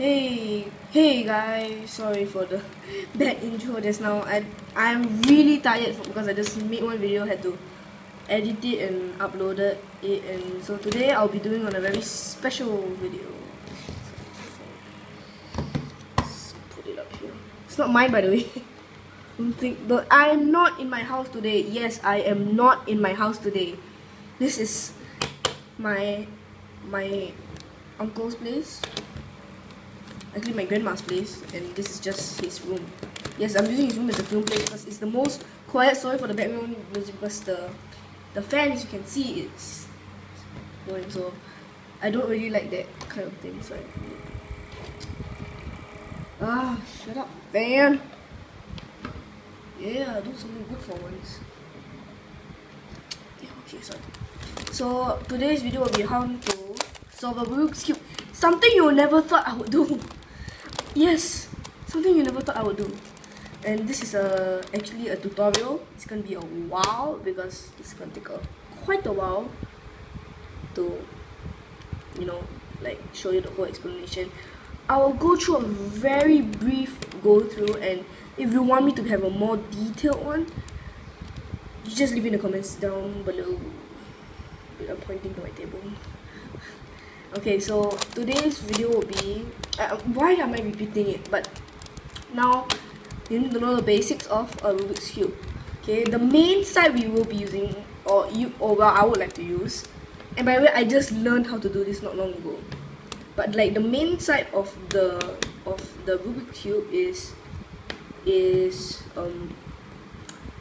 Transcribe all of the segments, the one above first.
Hey, hey guys, sorry for the bad intro just now. I I'm really tired because I just made one video, had to edit it and uploaded it, and so today I'll be doing on a very special video. Let's put it up here. It's not mine, by the way. Don't think, but I am not in my house today. Yes, I am not in my house today. This is my my uncle's place actually my grandma's place and this is just his room. Yes i'm using his room as a film place because it's the most quiet sorry for the background music because the the fan as you can see is going so i don't really like that kind of thing so ah shut up fan yeah do something good for once. Yeah okay sorry. So today's video will be how to solve a Rubik's Cube. Something you never thought I would do Yes, something you never thought I would do. And this is a actually a tutorial. It's gonna be a while because it's gonna take a quite a while to you know like show you the whole explanation. I will go through a very brief go through and if you want me to have a more detailed one, you just leave in the comments down below. I'm pointing to my table. Okay, so today's video will be uh, why am I repeating it? But now you need to know the basics of a Rubik's cube. Okay, the main side we will be using, or you, or well, I would like to use. And by the way, I just learned how to do this not long ago. But like the main side of the of the Rubik's cube is is um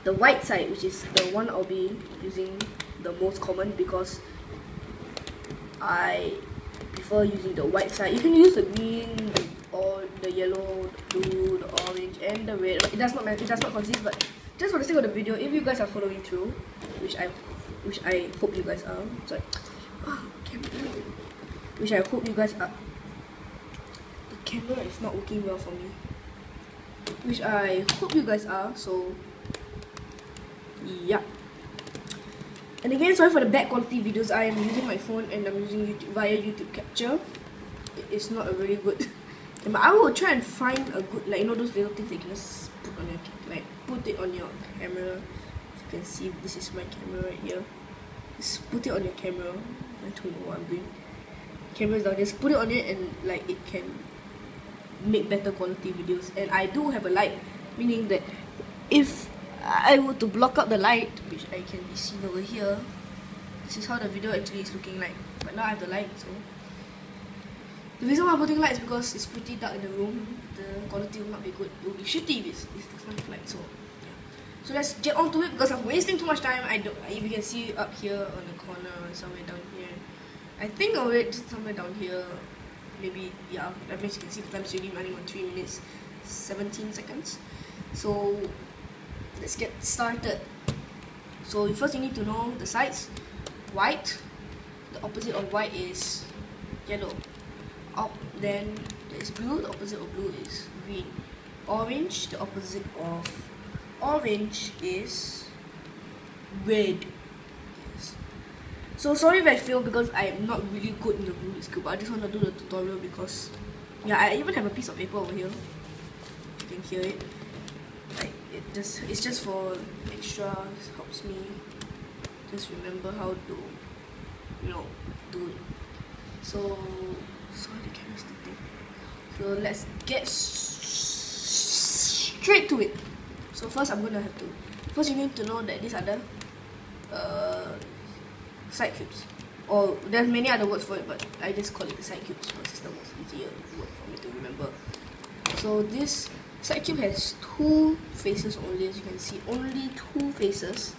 the white side, which is the one I'll be using the most common because I prefer using the white side. You can use the green, the, or the yellow, the blue, the orange, and the red. It does not matter. It does not consist. But just for the sake of the video, if you guys are following through, which I, which I hope you guys are. Sorry. Oh, which I hope you guys are. The camera is not working well for me. Which I hope you guys are. So, yeah. And again, sorry for the bad quality videos. I am using my phone and I'm using YouTube via YouTube Capture. It's not a really good. but I will try and find a good, like you know those little things that you can just put on your, like put it on your camera. You can see, this is my camera right here. Just put it on your camera. I don't know what I'm doing. Camera's down. Just put it on it and like it can make better quality videos. And I do have a light, meaning that if I were to block out the light, which I can be seen over here, this is how the video actually is looking like. But now I have the light, so the reason why I'm putting light is because it's pretty dark in the room. The quality will not be good. It will be shitty if it's, if there's not light. So yeah. So let's get on to it because I'm wasting too much time. I don't. If you can see up here on the corner, or somewhere down here. I think I'll wait somewhere down here. Maybe yeah. That means you can see the time's already running on three minutes, seventeen seconds. So let's get started. So first you need to know the sides. White, the opposite of white is yellow. Up, then there's blue, the opposite of blue is green. Orange, the opposite of orange is red. Yes. So sorry if I fail because I am not really good in the Rubik's Cube, but I just want to do the tutorial because yeah, I even have a piece of paper over here. You can hear it it just it's just for extra helps me just remember how to you know do it. So sorry the camera's tilting. So let's get straight to it. So first I'm gonna have to first you need to know that these are the uh, side cubes. Or there's many other words for it but I just call it the side cubes because it's the most easier word for me to remember. So this Side cube has two faces only as you can see. Only two faces.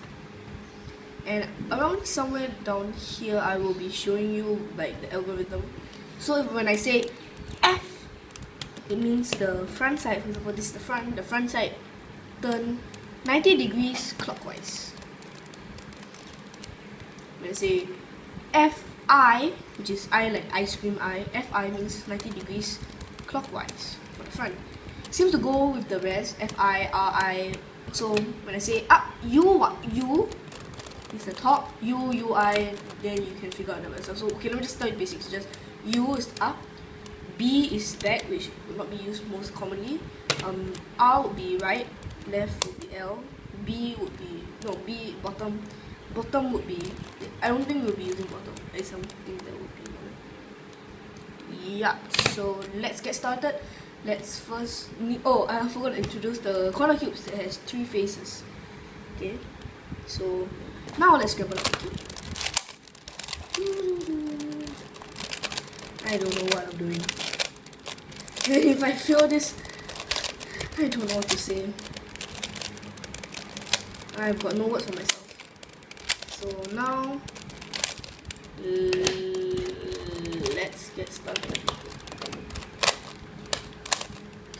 And around somewhere down here I will be showing you like the algorithm. So when I say F it means the front side. For example this is the front. The front side turn 90 degrees clockwise. When I say FI which is I like ice cream I FI means 90 degrees clockwise for the front seems to go with the rest F I R I so when I say up U U is the top U U I then you can figure out the rest so okay let me just tell you basics just U is up B is back, which will not be used most commonly. Um, R would be right, left would be L, B would be no B bottom, bottom would be. I don't think we'll be using bottom. It's something that would be. Yeah. So let's get started. Let's first. Oh, I forgot to introduce the corner cubes that has three faces. Okay. So now let's grab another cube. I don't know what I'm doing. And if I fail this, I don't know what to say. I've got no words for myself. So now, let's get started.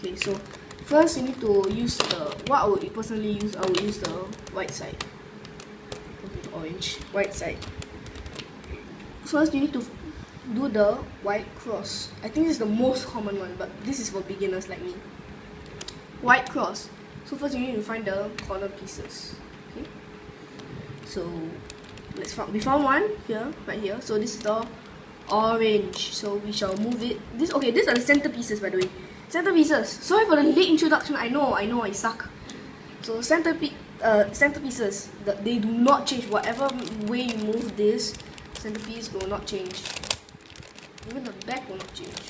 Okay, so first you need to use the, what I would personally use, I would use the white side. Orange, white side. First you need to do the white cross. I think this is the most common one, but this is for beginners like me. White cross. So first you need to find the corner pieces. Okay. So let's find we found one here, right here. So this is the orange. So we shall move it. This okay, these are the center pieces by the way. Center pieces. Sorry for the late introduction. I know, I know I suck. So center pe uh, center pieces, the, they do not change. Whatever way you move this, centerpiece will not change. Even the back will not change.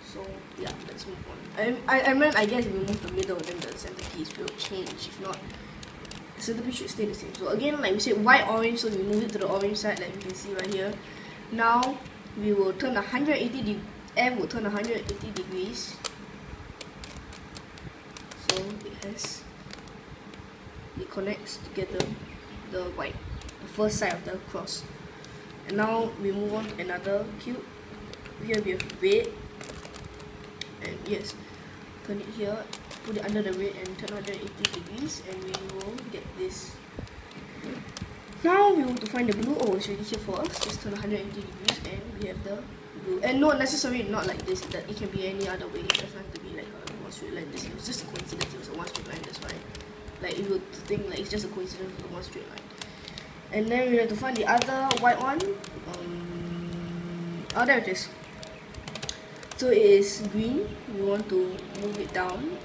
So yeah, let's move on. I I, I mean I guess if we move the middle then the centerpiece will change. If not the centerpiece should stay the same. So again like we said white orange so we move it to the orange side like you can see right here. Now we will turn 180 de M will turn 180 degrees. So it has it connects together the white, the first side of the cross. And now we move on to another cube. Here we have red. And yes, turn it here, put it under the red and turn 180 degrees and we will get this. Now we want to find the blue. Oh, it's already here for us. Just turn 180 degrees and we have the And not necessarily not like this, that it can be any other way. It doesn't have to be like a one straight line. This was just a coincidence, it was a one straight line, that's why. Like you would think like it's just a coincidence with a one straight line. And then we have to find the other white one. Um, oh there it is. So it is green. We want to move it down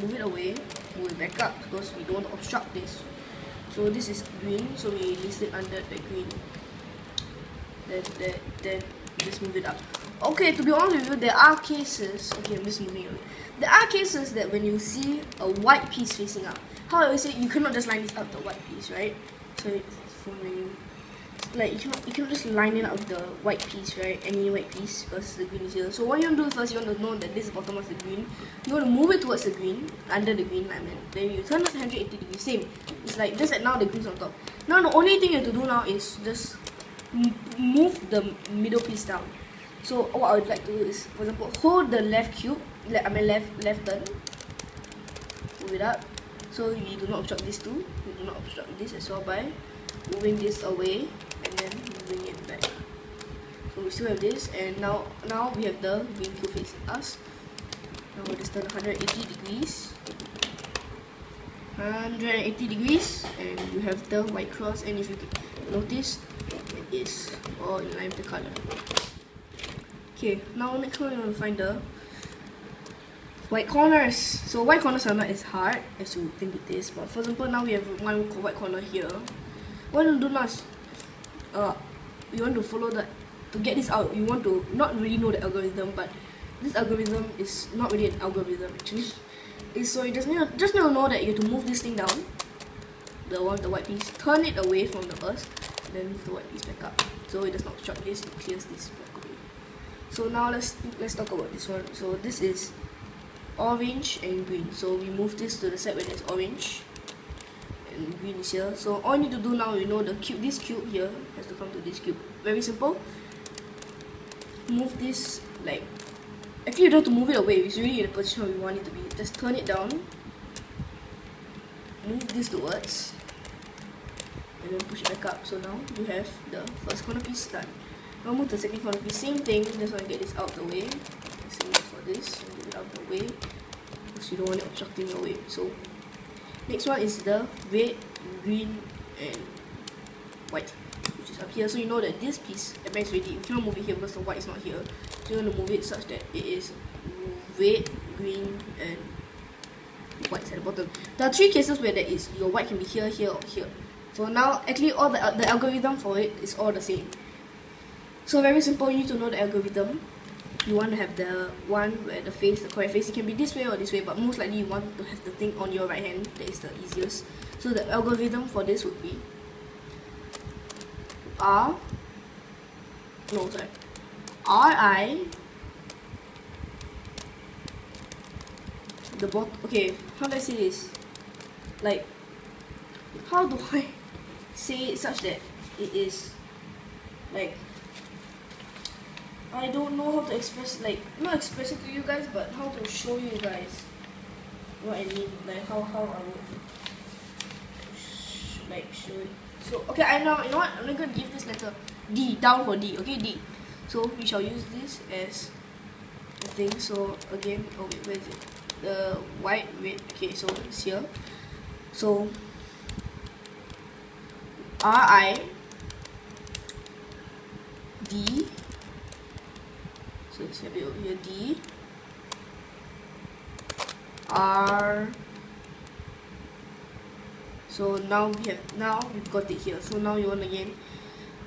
move it away move it back up because we don't obstruct this. So this is green. So we list it under the green. Then, then, then just move it up okay to be honest with you there are cases okay I'm just moving away there are cases that when you see a white piece facing up how I always say you cannot just line this up the white piece right so it's phone ringing. Like you cannot you cannot just line it up the white piece, right? Any white piece versus the green is here. So what you want to do first, you want to know that this bottom of the green. You want to move it towards the green, under the green line, mean. Then you turn it 180 degrees. Same. It's like just that now the green's on top. Now the only thing you have to do now is just move the middle piece down. So what I would like to do is, for example, hold the left cube, I mean left left turn, move it up. So you do not obstruct this too. You do not obstruct this as well by moving this away and then moving it back so we still have this and now now we have the green cube facing us now we'll just turn 180 degrees 180 degrees and you have the white cross and if you notice is all in line with the color okay now next one we want to find the white corners. So white corners are not as hard as you think it is but for example now we have one white corner here. What you do now is uh, you want to follow that to get this out you want to not really know the algorithm but this algorithm is not really an algorithm actually. It's so you just need to, just need to know that you have to move this thing down the one the white piece turn it away from the earth then move the white piece back up. So it does not this it clears this back away so now let's let's talk about this one. So this is orange and green. So we move this to the side where there's orange and green is here. So all you need to do now you know the cube this cube here has to come to this cube. Very simple. Move this like actually you don't have to move it away. It's really in the position we want it to be. Just turn it down. Move this towards and then push it back up so now you have the first corner piece done now move the second corner piece same thing just want to get this out of the way same for this move it out the way because you don't want it obstructing your way so Next one is the red, green, and white, which is up here. So you know that this piece, back is ready. You cannot move it here because the white is not here. So you want to move it such that it is red, green, and white at the bottom. There are three cases where there is your white can be here, here, or here. So now actually all the, the algorithm for it is all the same. So very simple, you need to know the algorithm. You want to have the one where the face, the correct face, it can be this way or this way, but most likely you want to have the thing on your right hand, that is the easiest. So the algorithm for this would be R, no sorry, R I, the bot, okay, how do I say this? Like, how do I say it such that it is like I don't know how to express like not express it to you guys but how to show you guys what I mean like how how I would sh like show it. So okay I know you know what? I'm gonna give this letter D down for D okay D. So we shall use this as the thing. So again oh wait where is it? The white red okay so it's here. So R I D. So let's have it over here D. R. So now we have now we've got it here. So now you want again.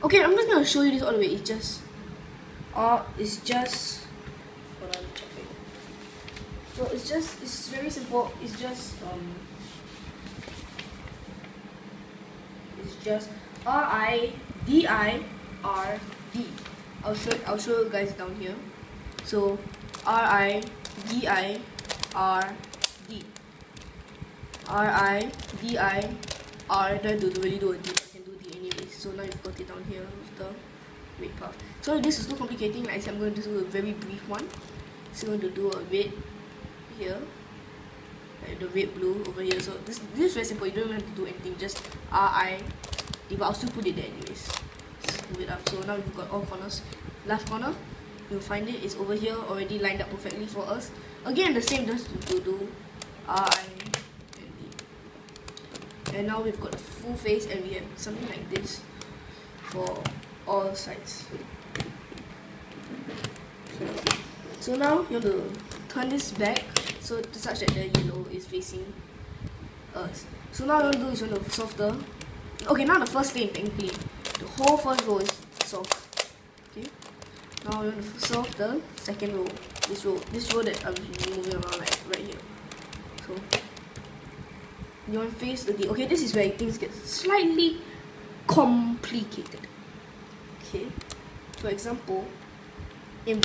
Okay I'm just gonna show you this all the way. It's just or it's just so it's just it's very simple. It's just um it's just R I D I R D. I'll show I'll show you guys down here. So R I D I R D. R I D I R don't do really do a D I can do D anyways. So now you've got it down here with the red path so this is too complicating. Like I said I'm going to do a very brief one. So I'm going to do a red here. Like the red blue over here. So this this is very simple. You don't have to do anything. Just R I but I'll still put it there anyways. Move it up. So now we've got all corners. Last corner you'll find it. It's over here already lined up perfectly for us. Again the same just to do I and and now we've got a full face and we have something like this for all sides. So now you want to turn this back so such that the yellow is facing us. So now what you want to do is you want to the okay now the first lane technically the whole first row is soft. Okay. Now we want to solve the second row. This row this row that I'm moving around like right here. So you want to face the okay this is where things get slightly complicated. Okay. For example if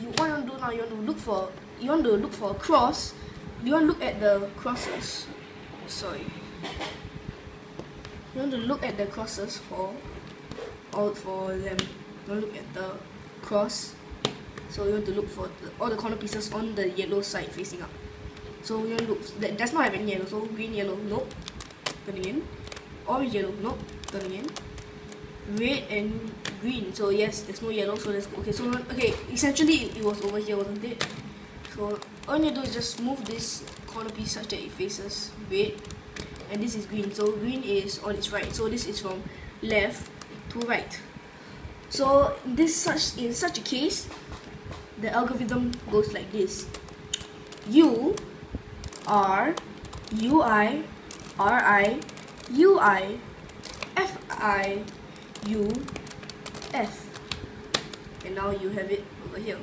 you want to do now you want to look for you want to look for a cross. You want to look at the crosses. Sorry you want to look at the crosses for all for them. You to look at the cross. So you want to look for the, all the corner pieces on the yellow side facing up. So you want to look that does not have any yellow. So green yellow nope. Turning in. Orange yellow nope. Turning in. Red and green. So yes there's no yellow. So there's okay so okay essentially it, it was over here wasn't it? So all you do is just move this corner piece such that it faces red and this is green. So green is on its right. So this is from left to right. So this such in such a case the algorithm goes like this. U r u i r i u i f i u f. And now you have it over here.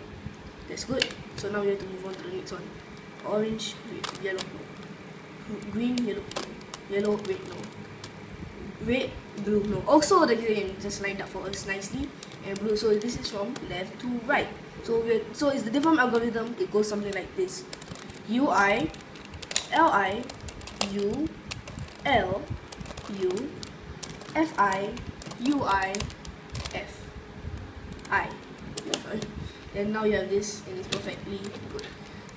That's good. So now we have to move on to the next one. Orange yellow. Green yellow yellow red no. Red blue no. Also the green just lined up for us nicely and blue. So this is from left to right. So we so it's the different algorithm. It goes something like this. U i l i u l u f i u i f i. And now you have this and it's perfectly good.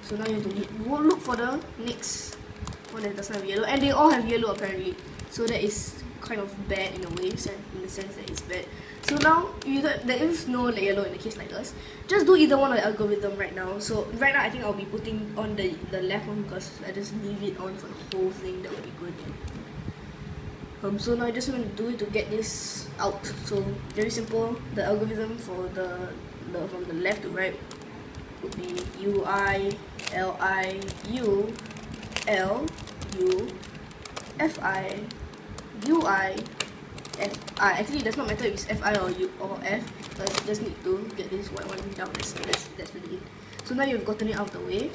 So now you have to look for the next one that doesn't have yellow and they all have yellow apparently. So that is kind of bad in a way in the sense that it's bad. So now you got, there is no yellow in a case like us. Just do either one of the algorithm right now. So right now I think I'll be putting on the the left one because I just leave it on for the whole thing. That would be good. Um, so now I just want to do it to get this out. So very simple. The algorithm for the the from the left to right would be U I L I U L U F I U I F I. Actually, it does not matter if it's F I or U or F, just need to get this white one down. That's that's that's really it. So now you've gotten it out of the way.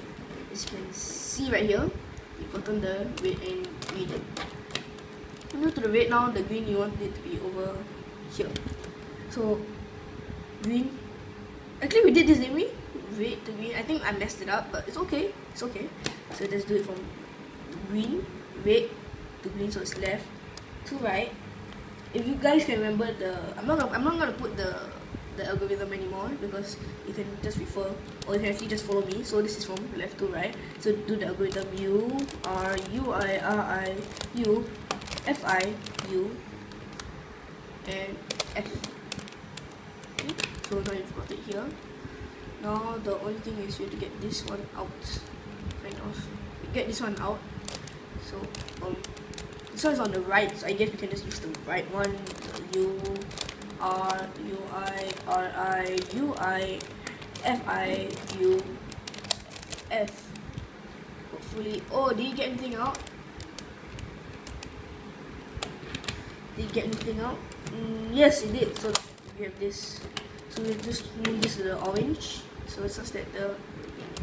As you can see right here, you've gotten the red and green. Move to the red now. The green you want it to be over here. So green. Actually, we did this, didn't we? Red to green. I think I messed it up, but it's okay. It's okay. So let's do it from green, red to green. So it's left to right. If you guys can remember the, I'm not. Gonna, I'm not gonna put the the algorithm anymore because you can just refer or you can actually just follow me. So this is from left to right. So do the algorithm U R U I R I U F I U and F. Okay, so now you've got it here. Now the only thing is you have to get this one out. Kind of. Get this one out. So um this one is on the right, so I guess we can just use the right one. U R U I R I U I F I U F. Hopefully. Oh, did you get anything out? Did you get anything out? Mm, yes, it did. So we have this. So we just move this to the orange. So it's such that the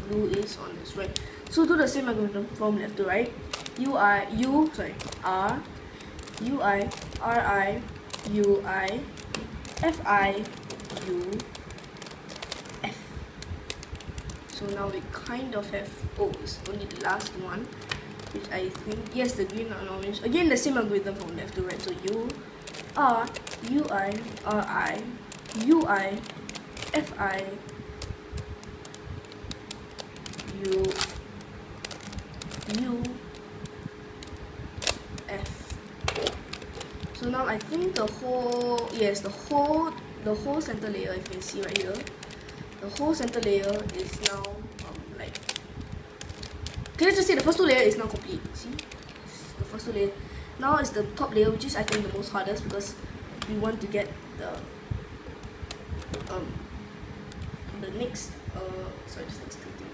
blue is on this right. So do the same algorithm from left to right. U I U sorry R U I R I U I F I U F. So now we kind of have it's only the last one which I think yes the green and orange again the same algorithm from left to right so U R U I R I U I F I U U F so now I think the whole yes the whole the whole center layer if you can see right here the whole center layer is now um, like can I just say the first two layer is now complete? See? The first two layer. Now is the top layer which is I think the most hardest because we want to get the um the next uh sorry just next every,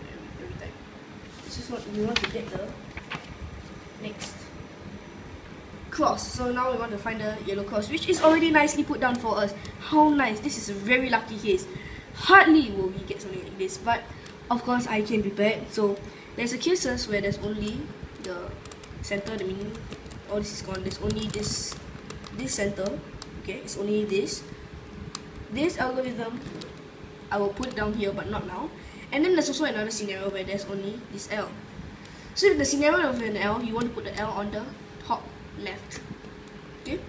every time. It's just what we want to get the next cross. So now we want to find the yellow cross which is already nicely put down for us. How nice. This is a very lucky case. Hardly will we get something like this but of course I can prepare so there's a cases where there's only the center the meaning all this is gone. There's only this this center. Okay it's only this. This algorithm I will put down here but not now. And then there's also another scenario where there's only this L. So if the scenario of an L you want to put the L on the left. Okay?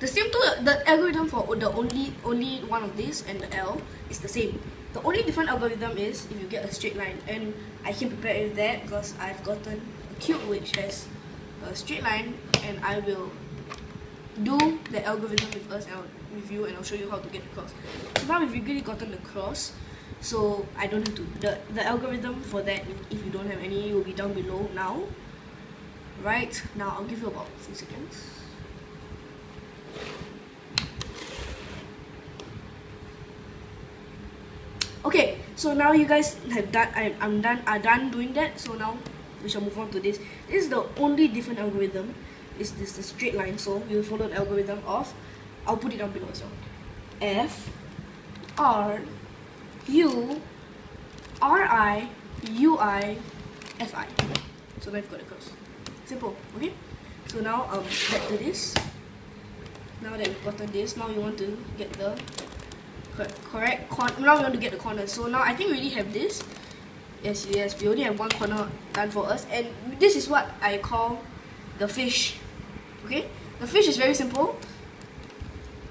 The same to the algorithm for the only only one of this and the L is the same. The only different algorithm is if you get a straight line. And I can prepare with that because I've gotten a cube which has a straight line and I will do the algorithm with us and with you and I'll show you how to get across. So now we've really gotten the cross. So I don't have to the, the algorithm for that if you don't have any will be down below now. Right now I'll give you about a few seconds. Okay, so now you guys have done I, I'm done are done doing that so now we shall move on to this. This is the only different algorithm. Is this the straight line? So we will follow the algorithm of I'll put it down below as well. F R U R I U I F I. So now I've got the cross. Simple, okay? So now um back to this. Now that we've gotten this, now we want to get the correct corner. Now we want to get the corner. So now I think we already have this. Yes, yes, we only have one corner done for us, and this is what I call the fish. Okay, the fish is very simple.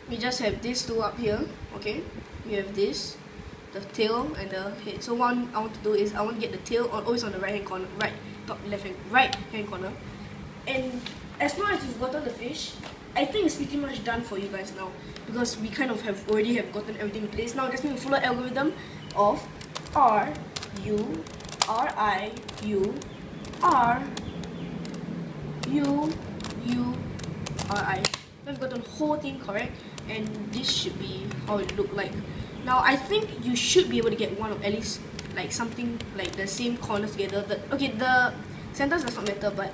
We just have these two up here. Okay, we have this, the tail and the head. So one I want to do is I want to get the tail always on the right hand corner, right top left hand right hand corner, and as long as you've gotten the fish, I think it's pretty much done for you guys now because we kind of have already have gotten everything in place. Now just need to follow algorithm of R U R I U R U U R I. We've got the whole thing correct and this should be how it look like Now I think you should be able to get one of at least like something like the same corners together. The, okay, the centers does not matter, but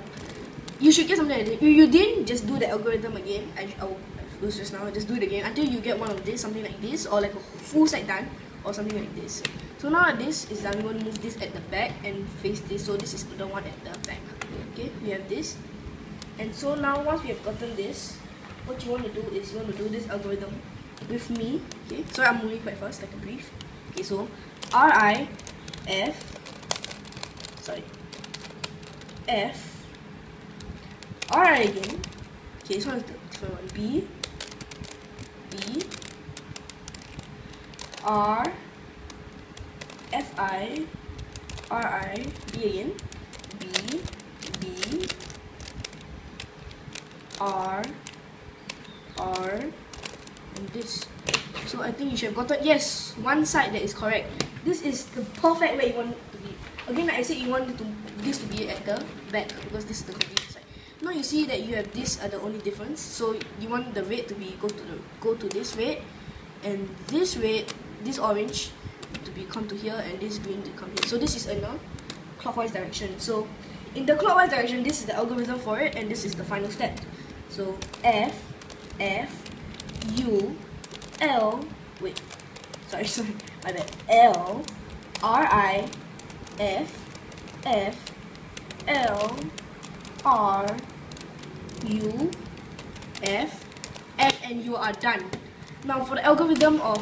you should get something like this. If you didn't, just do the algorithm again. I, I'll do just now. Just do it again until you get one of this, something like this, or like a full side done, or something like this. So now this is done, we're going to move this at the back and face this. So this is the one at the back. Okay, we have this. And so now once we have gotten this, what you want to do is you want to do this algorithm with me. Okay, so I'm moving quite fast, like a brief. Okay, so R I F sorry F I again. Okay, the different one. B B R F I R I B again. B B R R and this. So I think you should have gotten yes, one side that is correct. This is the perfect way you want it to be. Again, like I said, you want to this to be at the back because this is the. Now you see that you have this are the only difference. So you want the red to be go to the go to this red, and this red, this orange, to be come to here, and this green to come here. So this is a clockwise direction. So in the clockwise direction, this is the algorithm for it, and this is the final step. So F, F, U, L, wait, sorry, sorry, my bad. L, R, I, F, F, L, R, U, F, F, and you are done. Now for the algorithm of,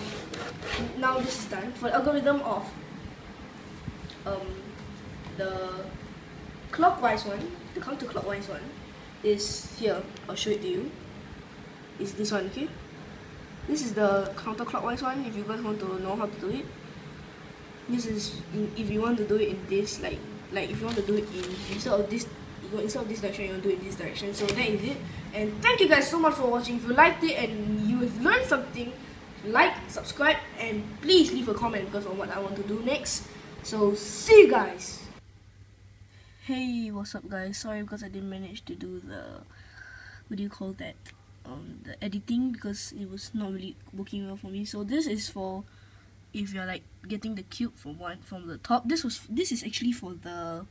now this is done. For the algorithm of um, the clockwise one, the counterclockwise one, is here. I'll show it to you. Is this one, okay? This is the counterclockwise one if you guys want to know how to do it. This is if you want to do it in this like like if you want to do it in instead of this go instead of this direction you want to do it this direction. So that is it. And thank you guys so much for watching. If you liked it and you have learned something, like, subscribe, and please leave a comment because of what I want to do next. So see you guys. Hey, what's up guys? Sorry because I didn't manage to do the what do you call that? Um, the editing because it was not really working well for me. So this is for if you're like getting the cube from one from the top. This was this is actually for the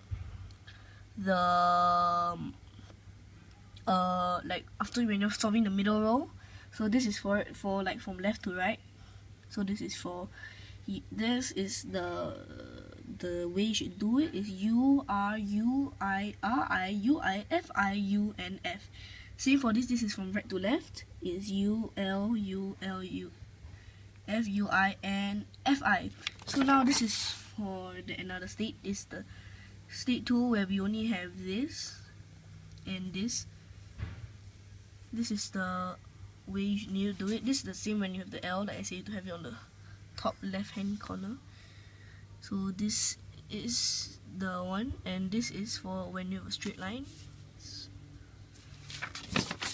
the um, uh like after when you're solving the middle row. So this is for for like from left to right. So this is for this is the the way you should do it is U R U I R I U I F I U N F. Same for this, this is from right to left. Is U L U L U F U I N F I. So now this is for the another state. Is the state two where we only have this and this. This is the way you need to do it. This is the same when you have the L that I say to have it on the top left hand corner so this is the one and this is for when you have a straight line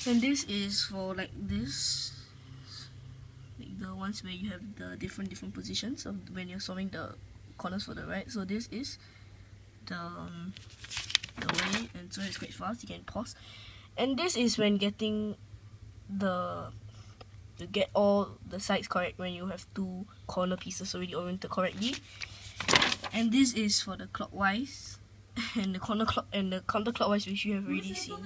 and this is for like this like the ones where you have the different different positions of when you're solving the corners for the right so this is the, um, the way and so it's quite fast you can pause and this is when getting the to get all the sides correct when you have two corner pieces already oriented correctly. And this is for the clockwise and the corner clock and the counterclockwise which you have already seen